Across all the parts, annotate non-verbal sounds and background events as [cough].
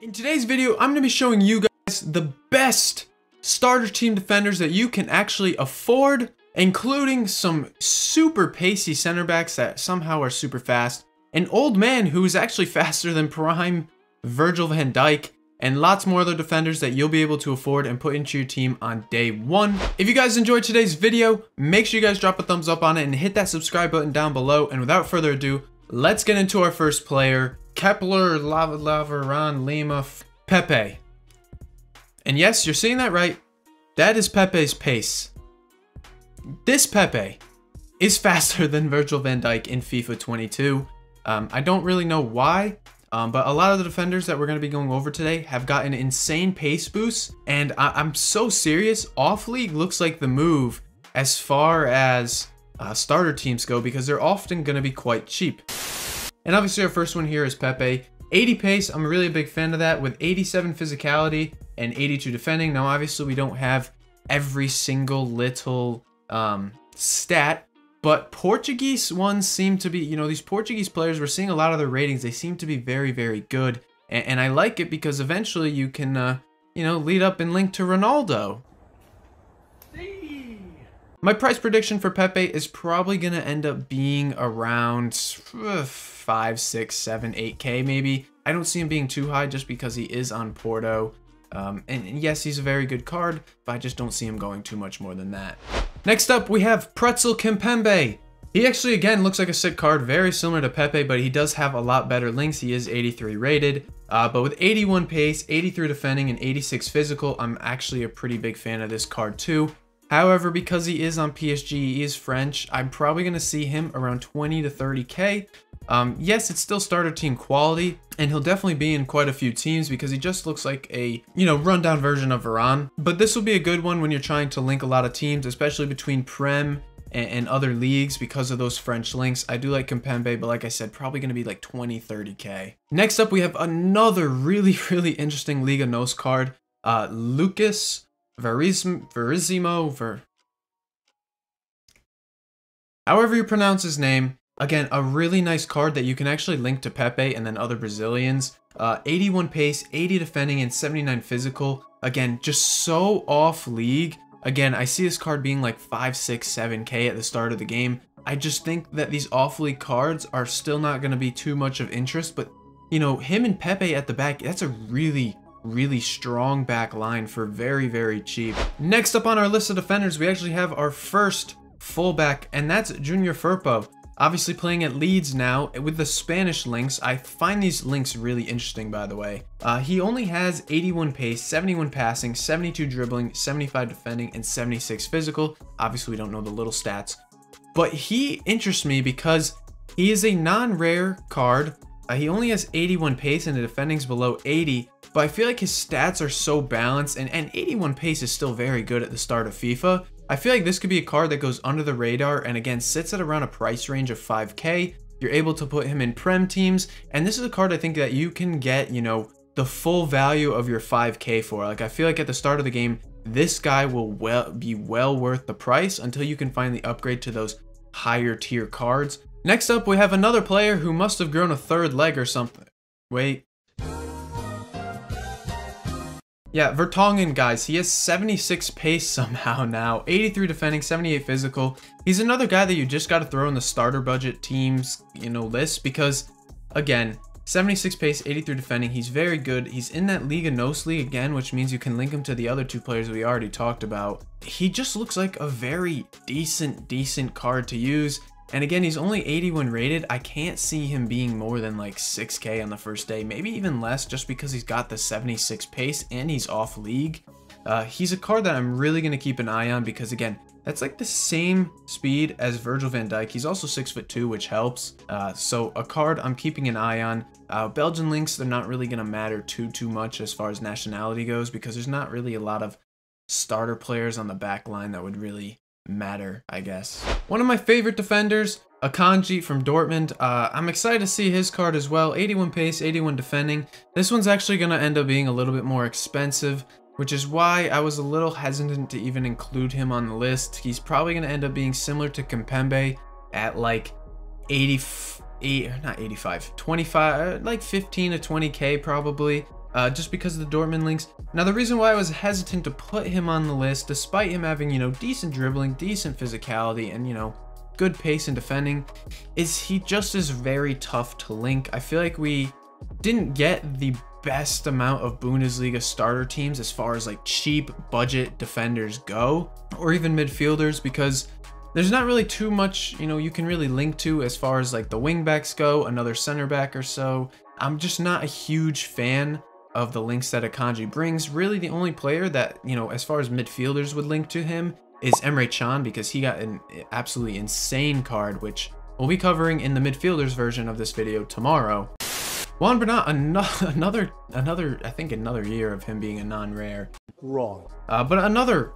In today's video, I'm going to be showing you guys the best starter team defenders that you can actually afford, including some super pacey center backs that somehow are super fast, an old man who is actually [laughs] faster than prime Virgil van Dijk, and lots more other defenders that you'll be able to afford and put into your team on day one. If you guys enjoyed today's video, make sure you guys drop a thumbs up on it and hit that subscribe button down below. And without further ado, let's get into our first player, Kepler Lava Laveran Lima Pepe. And yes, you're seeing that right. That is Pepe's pace. This Pepe is [laughs] faster than Virgil van Dijk in FIFA 22. Um, I don't really know why. Um, but a lot of the defenders that we're going to be going over today have gotten insane pace boosts. And I am so serious, off league looks like the move as far as uh, starter teams go because they're often going to be quite cheap. And obviously our first one here is Pepe. 80 pace, I'm a really a big fan of that with 87 physicality and 82 defending. Now obviously we don't have every single little um, stat but Portuguese ones seem to be, you know, these Portuguese players, we're seeing a lot of their ratings. They seem to be very, very good. And, and I like it because eventually you can, uh, you know, lead up and link to Ronaldo. My price prediction for Pepe is probably going to end up being around 5, 6, 7, 8k maybe. I don't see him being too high just because he is on Porto. Um, and, yes, he's a very good card, but I just don't see him going too much more than that. Next up, we have Presnel Kimpembe. He actually, again, looks like a sick card, very similar to Pepe, but he does have a lot better links. He is 83 rated, uh, but with 81 pace, 83 defending, and 86 physical, I'm actually a pretty big fan of this card too. However, because he is on PSG, he is French, I'm probably going to see him around 20 to 30k. Um, yes, it's still starter team quality, and he'll definitely be in quite a few teams because he just looks like a, you know, rundown version of Varane. But this will be a good one when you're trying to link a lot of teams, especially between Prem and, and other leagues because of those French links. I do like Kimpembe, but like I said, probably going to be like 20, 30k. Next up, we have another really, [laughs] really interesting Liga NOS card. Uh, Lucas Verismo, Ver... However you pronounce his name, Again, a really nice card that you can actually link to Pepe and then other Brazilians. Uh, 81 pace, 80 defending, and 79 physical. Again, just so off league. Again, I see this card being like 5, 6, 7k at the start of the game. I just think that these off league cards are still not going to be too much of interest. But, you know, him and Pepe at the back, that's a really, really strong back line for very, very cheap. Next up on our list of defenders, we actually have our first fullback, and that's Junior Firpo. Obviously playing at Leeds now with the Spanish links. I find these links really interesting, by the way. Uh, he only has 81 pace, 71 passing, 72 dribbling, 75 defending, and 76 physical. Obviously, we don't know the little stats. But he interests me because he is a non-rare card. Uh, he only has 81 pace and the defending's below 80, but I feel like his stats are so balanced and, and 81 pace is still very good at the start of FIFA. I feel like this could be a card that goes under the radar and again sits at around a price range of 5k. You're able to put him in Prem teams, and this is a card I think that you can get, you know, the full value of your 5k for. Like I feel like at the start of the game, this guy will well be well worth the price until you can finally upgrade to those higher tier cards. Next up, we have another player who must have grown a third leg or something. Wait, yeah, Vertonghen, guys, he has 76 pace [laughs] somehow now, 83 defending, 78 physical. He's another guy that you just got to throw in the starter budget teams, you know, list because, again, 76 pace, 83 defending. He's very good. He's in that Liga NOS league again, which means you can link him to the other two players we already talked about. He just looks like a very decent, decent card to use. And again, he's only 81 rated. I can't see him being more than like 6k on the first day, maybe even less just because he's got the 76 pace and he's off league. Uh, he's a card that I'm really going to keep an eye on because again, that's like the same speed as Virgil van Dijk. He's also 6 foot 2, which helps. Uh, so a card I'm keeping an eye on. Uh, Belgian links, they're not really going to matter too, too much as far as nationality goes because there's not really a lot of starter players on the back line that would really matter, I guess. One of my favorite defenders, Akanji from Dortmund. Uh, I'm excited to see his card as well. 81 pace, 81 defending. This one's actually going to end up being a little bit more expensive, which is why I was a little hesitant to even include him on the list. He's probably going to end up being similar to Kimpembe at like 80, eight, not 85, 25, uh, like 15 to 20k probably. Uh, just because of the Dortmund links. Now, the reason why I was hesitant to put him on the list, despite him having, you know, decent dribbling, decent physicality, and, you know, good pace and defending, is he just is very tough to link. I feel like we didn't get the best amount of Bundesliga starter teams as far as like cheap budget defenders go, or even midfielders, because there's not really too much, you know, you can really link to as far as like the wingbacks go, another center back or so. I'm just not a huge fan of the links that Akanji brings. Really the only player that, you know, as far as midfielders would link to him is Emre Can because he got an absolutely insane card, which we'll be covering in the midfielders version of this video tomorrow. Juan Bernat, [laughs] another, another, I think another year of him being a non-rare. Wrong. Uh, but another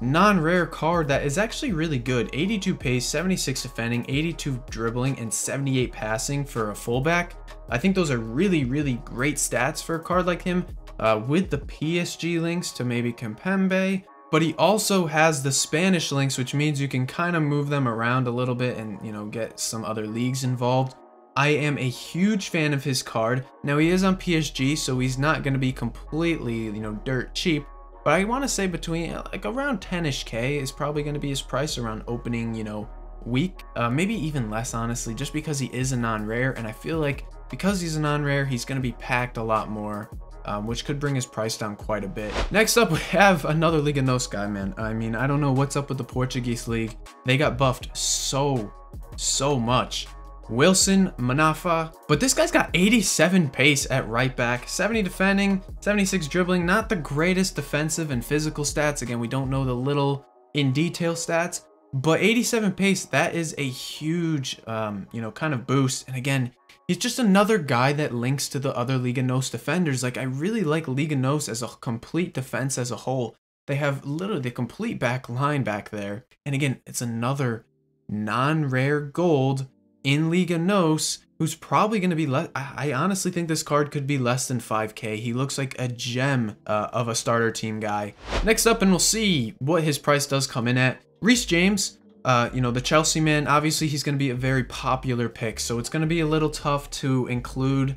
non-rare card that is actually really good. 82 pace, 76 defending, 82 dribbling, and 78 passing for a fullback. I think those are really, really great stats for a card like him. Uh, with the PSG links to maybe Kimpembe, but he also has the Spanish links, which means you can kind of move them around a little bit and, you know, get some other leagues involved. I am a huge fan of his card. Now he is on PSG, so he's not going to be completely, you know, dirt cheap, but I want to say between like around 10ish K is probably going to be his price around opening, you know, week. Uh, maybe even less, honestly, just because he is a non-rare. And I feel like because he's a non-rare, he's going to be packed a lot more. Um, which could bring his price down quite a bit. Next up, [laughs] we have another Liga guy, man. I mean, I don't know what's up with the Portuguese league. They got buffed so, so much. Wilson Manafa. But this guy's got 87 pace at right back, 70 defending, 76 dribbling. Not the greatest defensive and physical stats. Again, we don't know the little in detail stats, but 87 pace, that is a huge, um, you know, kind of boost. And again, he's just another guy that links to the other Liga NOS defenders. Like, I really like Liga NOS as a complete defense as a whole. They have literally the complete back line back there. And again, it's another non-rare gold in Liga NOS who's probably going to be less. I honestly think this card could be less than 5k. He looks like a gem uh, of a starter team guy. Next up, and we'll see what his price does come in at. Reece James, uh, you know, the Chelsea man, obviously he's going to be a very popular pick, so it's going to be a little tough to include,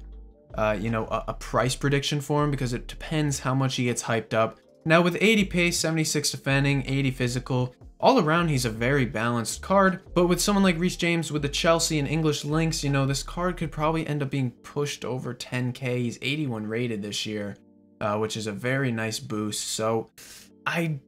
uh, you know, a, a price prediction for him because it depends how much he gets hyped up. Now with 80 pace, 76 defending, 80 physical, all around, he's a very balanced card, but with someone like Reece James with the Chelsea and English links, you know, this card could probably end up being pushed over 10k. He's 81 rated this year, uh, which is a very nice boost. So I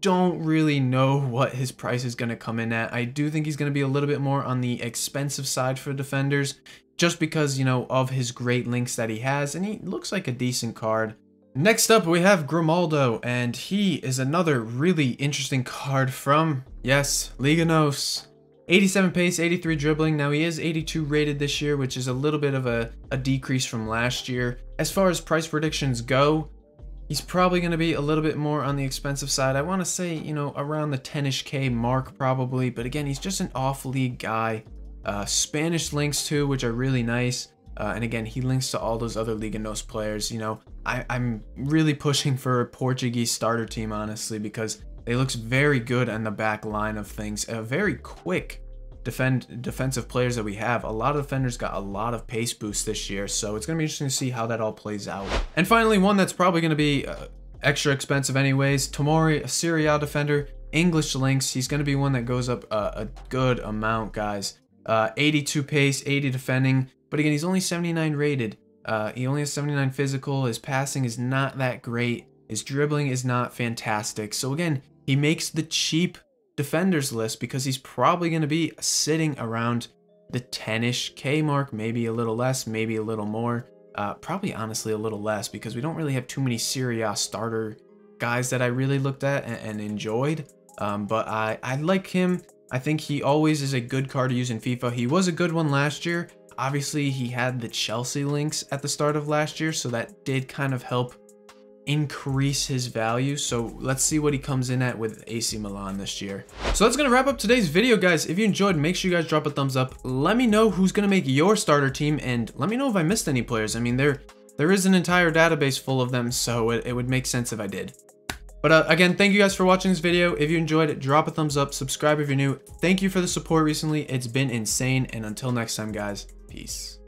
don't really know [laughs] what his price is going to come in at. I do think he's going to be a little bit more on the expensive side for defenders, just because, you know, of his great links that he has, and he looks like a decent card. Next up, we have Grimaldo, and he is another really interesting card from, yes, Liga NOS. 87 pace, 83 dribbling. Now he is 82 rated this year, which is a little bit of a, a decrease from last year. As far as price predictions go, he's probably going to be a little bit more on the expensive side. I want to say, you know, around the 10-ish K mark probably, but again, he's just an off-league guy. Uh, Spanish links too, which are really nice. Uh, and again, he links to all those other Liga NOS players. You know, I, I'm really pushing for a Portuguese starter team, honestly, because they looks very good on the back line of things. A very quick defend defensive players that we have. A lot of defenders got a lot of pace boost this year, so it's going to be interesting to see how that all plays out. And finally, one that's probably going to be uh, extra expensive anyways, Tomori, a Serie A defender, English links. He's going to be one that goes up uh, a good amount, guys. Uh, 82 pace, 80 defending, but again, he's only 79 rated. Uh, he only has 79 physical. His passing is not that great. His dribbling is not fantastic. So again, he makes the cheap defenders list because he's probably going to be sitting around the 10-ish K mark, maybe a little less, maybe a little more. Uh, probably honestly a little less because we don't really have too many Serie A starter guys that I really looked at and, and enjoyed. Um, but I, I like him. I think he always is a good card to use in FIFA. He was a good one last year. Obviously, he had the Chelsea links at the start of last year, so that did kind of help increase his value. So let's see what he comes in at with AC Milan this year. So that's going to wrap up today's video, guys. If you enjoyed, make sure you guys drop a thumbs up. Let me know who's going to make your starter team, and let me know if I missed any players. I mean, there there is an entire database full of them, so it, it would make sense if I did. But uh, again, thank you guys for watching this video. If you enjoyed it, drop a thumbs up, subscribe if you're new. Thank you for the support recently. It's been insane. And until next time, guys, Peace.